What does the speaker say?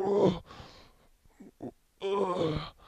Ugh. Ugh.